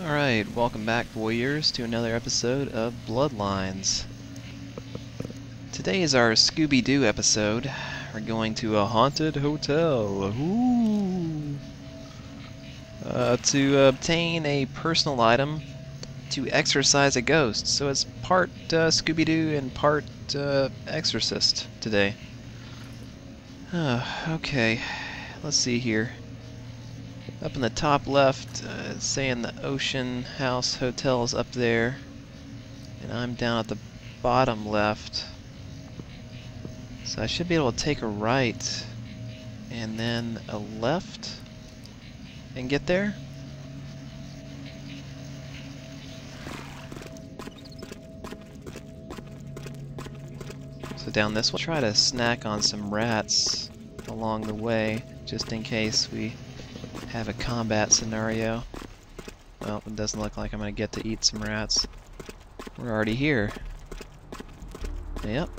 Alright, welcome back, Warriors, to another episode of Bloodlines. Today is our Scooby Doo episode. We're going to a haunted hotel. Ooh. Uh, to obtain a personal item to exorcise a ghost. So it's part uh, Scooby Doo and part uh, Exorcist today. Okay, let's see here. Up in the top left, uh, saying the Ocean House Hotel is up there. And I'm down at the bottom left. So I should be able to take a right and then a left and get there. So down this, we'll try to snack on some rats along the way, just in case we have a combat scenario. Well, it doesn't look like I'm gonna get to eat some rats. We're already here. Yep.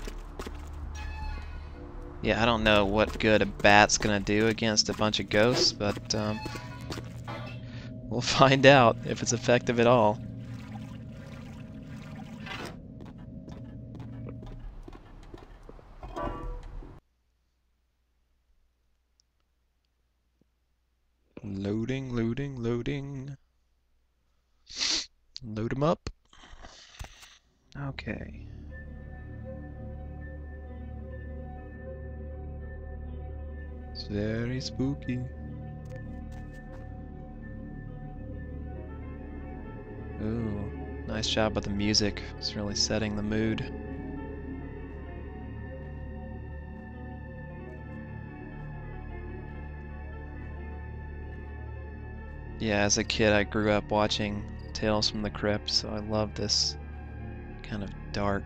Yeah, I don't know what good a bat's gonna do against a bunch of ghosts, but um, we'll find out if it's effective at all. Loading, loading, loading. Load them up. Okay. It's very spooky. Ooh, nice job with the music. It's really setting the mood. Yeah, as a kid I grew up watching Tales from the Crypt, so I love this kind of dark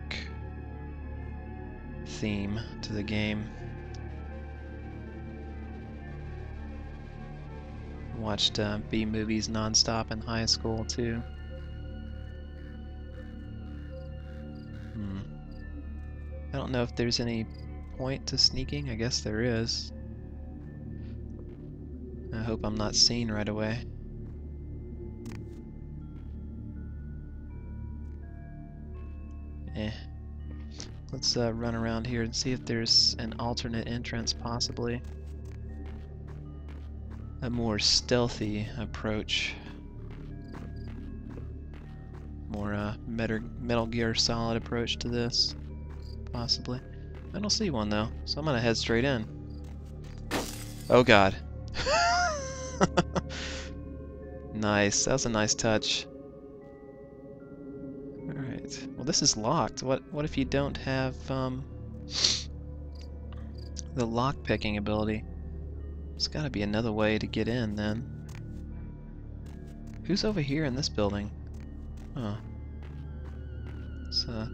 theme to the game. Watched uh, B movies nonstop in high school too. Hmm. I don't know if there's any point to sneaking. I guess there is. I hope I'm not seen right away. Eh. Let's uh, run around here and see if there's an alternate entrance, possibly. A more stealthy approach. More uh, Metal, Metal Gear Solid approach to this, possibly. I don't see one though, so I'm gonna head straight in. Oh god. nice, that was a nice touch. This is locked. What what if you don't have um, the lock picking ability? There's gotta be another way to get in then. Who's over here in this building? Oh. Let's uh,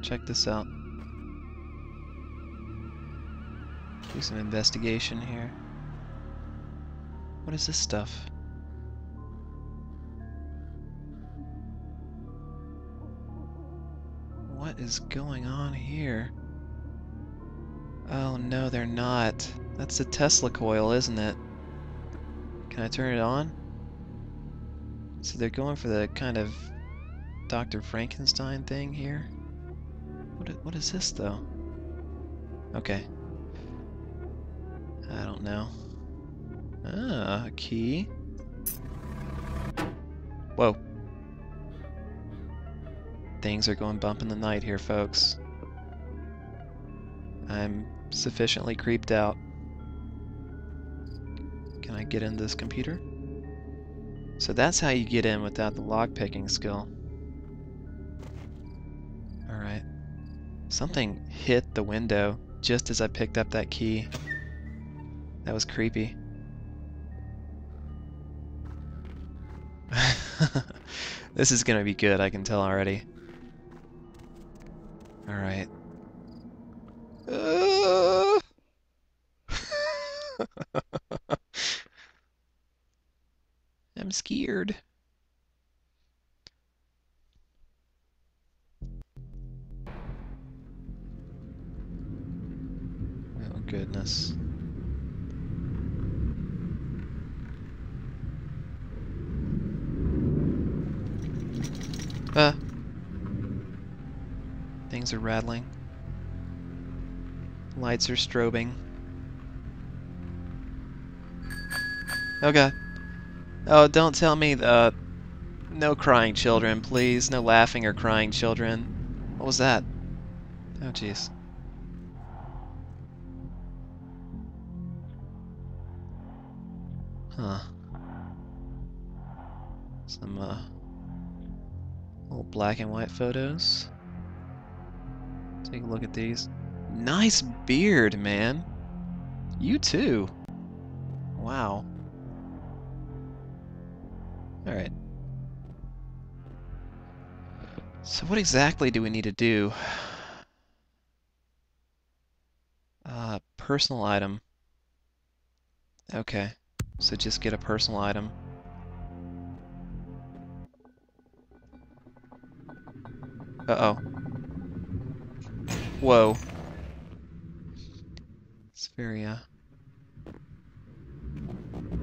check this out. Do some investigation here. What is this stuff? What is going on here? Oh no, they're not. That's the Tesla coil, isn't it? Can I turn it on? So they're going for the kind of Dr. Frankenstein thing here? What, what is this, though? Okay. I don't know. Ah, a key. Whoa. Things are going bump in the night here, folks. I'm sufficiently creeped out. Can I get in this computer? So that's how you get in without the lockpicking skill. Alright. Something hit the window just as I picked up that key. That was creepy. this is gonna be good, I can tell already. Alright. Uh... I'm scared. Oh goodness. Uh. Things are rattling. Lights are strobing. Oh god. Oh, don't tell me the... Uh, no crying children, please. No laughing or crying children. What was that? Oh, jeez. Huh. Some, uh... Little black and white photos. Take a look at these. Nice beard, man. You too. Wow. Alright. So what exactly do we need to do? Uh, personal item. Okay. So just get a personal item. Uh-oh. Whoa. It's very, uh...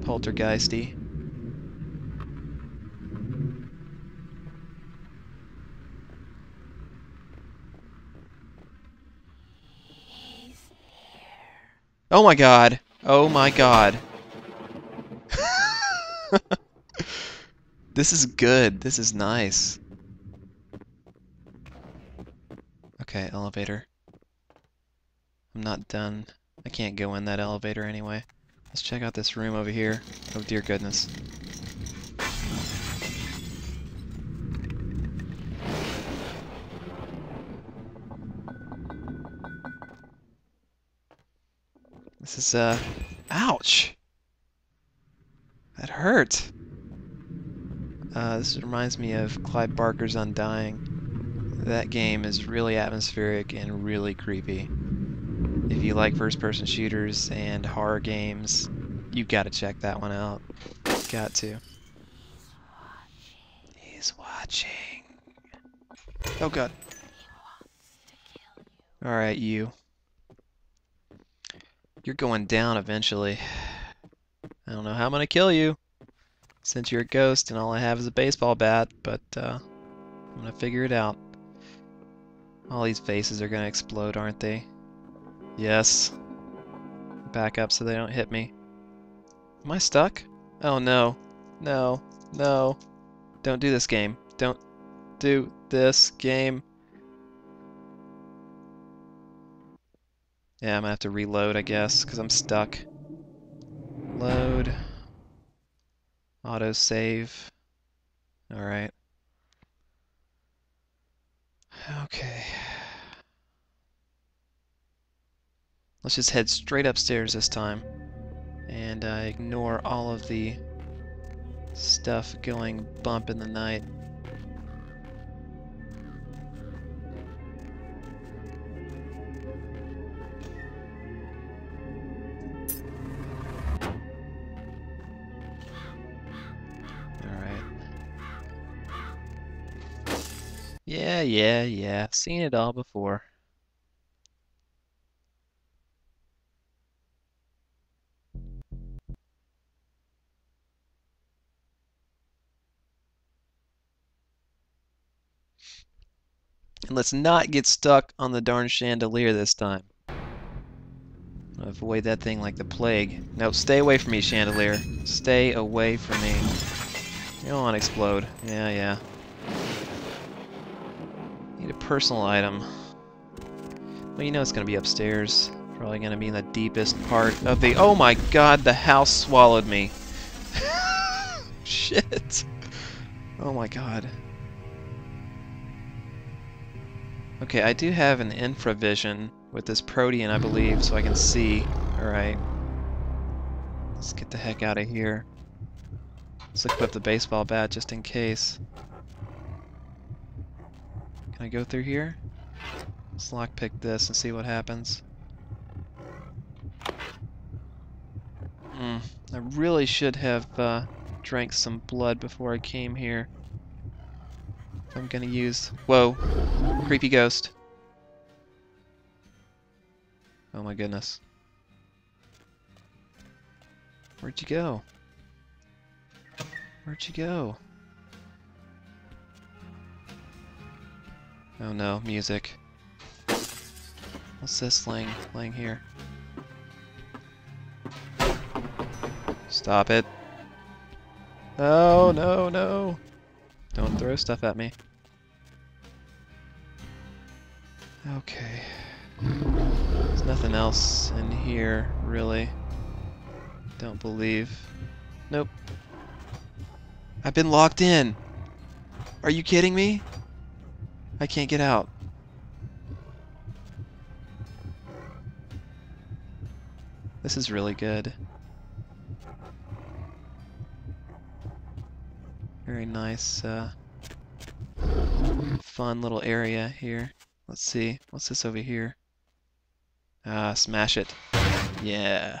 Poltergeisty. Oh my god. Oh my god. this is good. This is nice. Okay, elevator. I'm not done. I can't go in that elevator anyway. Let's check out this room over here. Oh dear goodness. This is, uh... Ouch! That hurt! Uh, this reminds me of Clive Barker's Undying. That game is really atmospheric and really creepy. If you like first-person shooters and horror games, you gotta check that one out. Got to. He's watching. Oh god. Alright, you. You're going down eventually. I don't know how I'm gonna kill you, since you're a ghost and all I have is a baseball bat, but uh, I'm gonna figure it out. All these faces are gonna explode, aren't they? Yes. Back up so they don't hit me. Am I stuck? Oh no. No. No. Don't do this game. Don't do this game. Yeah, I'm gonna have to reload, I guess, because I'm stuck. Load. Auto save. Alright. Okay. Let's just head straight upstairs this time. And uh, ignore all of the stuff going bump in the night. Yeah, yeah, yeah. Seen it all before. And let's not get stuck on the darn chandelier this time. Avoid that thing like the plague. No, stay away from me, chandelier. Stay away from me. You don't want to explode. Yeah, yeah. Need a personal item. Well, you know it's going to be upstairs. Probably going to be in the deepest part of the... Oh my god, the house swallowed me. Shit. Oh my god. Okay, I do have an infravision with this protean, I believe, so I can see. Alright. Let's get the heck out of here. Let's equip the baseball bat just in case. Can I go through here? Let's lockpick this and see what happens. Hmm. I really should have uh, drank some blood before I came here. I'm gonna use... Whoa! Creepy ghost. Oh my goodness. Where'd you go? Where'd you go? Oh no, music. What's this laying, laying here? Stop it. Oh, no, no. Don't throw stuff at me. Okay. There's nothing else in here, really. Don't believe. Nope. I've been locked in. Are you kidding me? I can't get out. This is really good. Very nice, uh, fun little area here. Let's see, what's this over here? Ah, smash it. Yeah.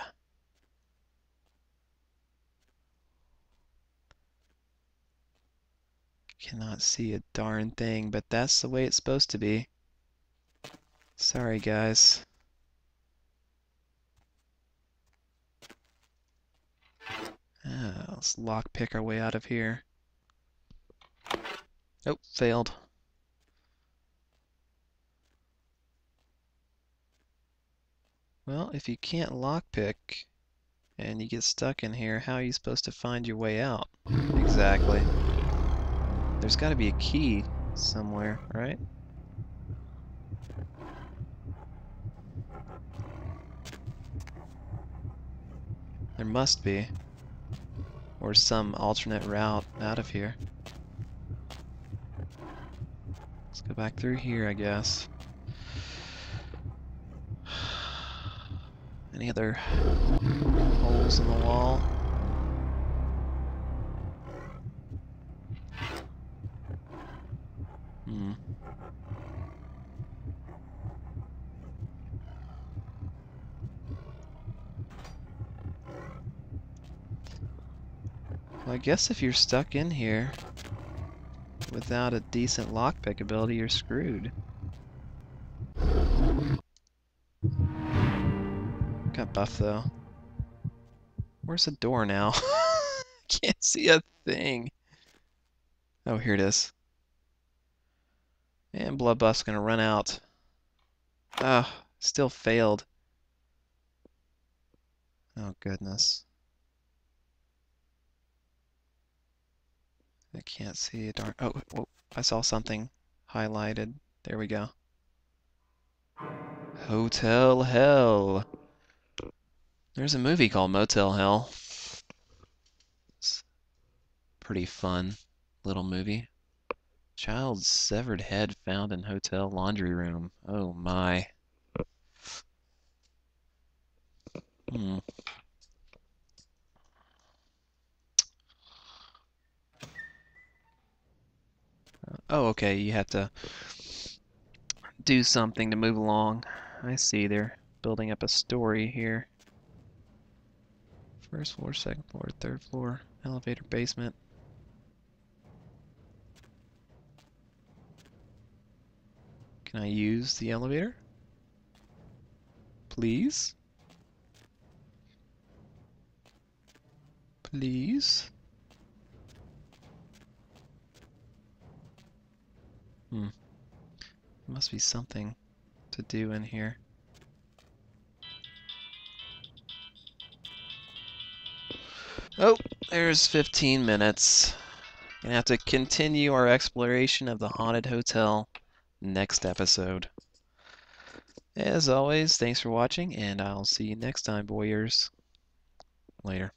Cannot see a darn thing, but that's the way it's supposed to be. Sorry, guys. Ah, let's lockpick our way out of here. Oh, failed. Well, if you can't lockpick and you get stuck in here, how are you supposed to find your way out? Exactly. There's got to be a key somewhere, right? There must be. Or some alternate route out of here. Let's go back through here, I guess. Any other holes in the wall? Hmm. Well, I guess if you're stuck in here without a decent lockpick ability, you're screwed. Got buff though. Where's the door now? Can't see a thing. Oh, here it is. And blood buff's gonna run out. Ah, oh, still failed. Oh goodness. I can't see a darn. Oh, oh, I saw something highlighted. There we go. Hotel Hell. There's a movie called Motel Hell. It's pretty fun little movie. Child's severed head found in hotel laundry room. Oh my. Hmm. Oh, okay, you have to do something to move along. I see they're building up a story here. First floor, second floor, third floor, elevator, basement. Can I use the elevator? Please? Please? Hmm. There must be something to do in here. Oh, there's 15 minutes. Gonna have to continue our exploration of the haunted hotel next episode. As always, thanks for watching, and I'll see you next time, Warriors. Later.